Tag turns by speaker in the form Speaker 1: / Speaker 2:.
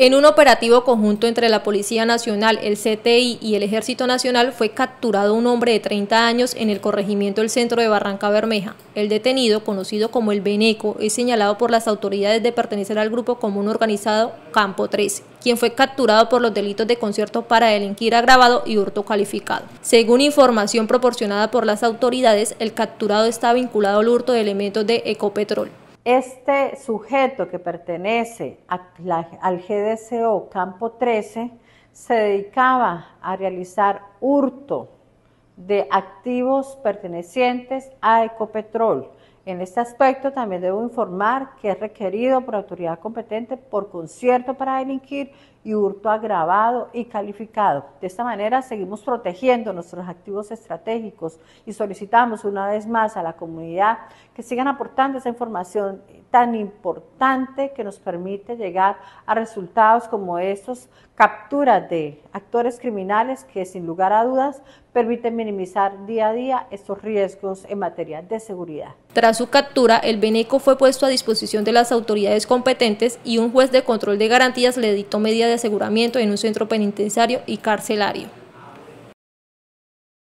Speaker 1: En un operativo conjunto entre la Policía Nacional, el CTI y el Ejército Nacional fue capturado un hombre de 30 años en el corregimiento del centro de Barranca Bermeja. El detenido, conocido como el Beneco, es señalado por las autoridades de pertenecer al grupo común organizado Campo 13, quien fue capturado por los delitos de concierto para delinquir agravado y hurto calificado. Según información proporcionada por las autoridades, el capturado está vinculado al hurto de elementos de Ecopetrol.
Speaker 2: Este sujeto que pertenece al GDCO Campo 13 se dedicaba a realizar hurto de activos pertenecientes a Ecopetrol. En este aspecto también debo informar que es requerido por autoridad competente por concierto para delinquir y hurto agravado y calificado. De esta manera seguimos protegiendo nuestros activos estratégicos y solicitamos una vez más a la comunidad que sigan aportando esa información tan importante que nos permite llegar a resultados como estos, capturas de actores criminales que sin lugar a dudas permiten minimizar día a día estos riesgos en materia de seguridad.
Speaker 1: Su captura, el Beneco fue puesto a disposición de las autoridades competentes y un juez de control de garantías le dictó medidas de aseguramiento en un centro penitenciario y carcelario.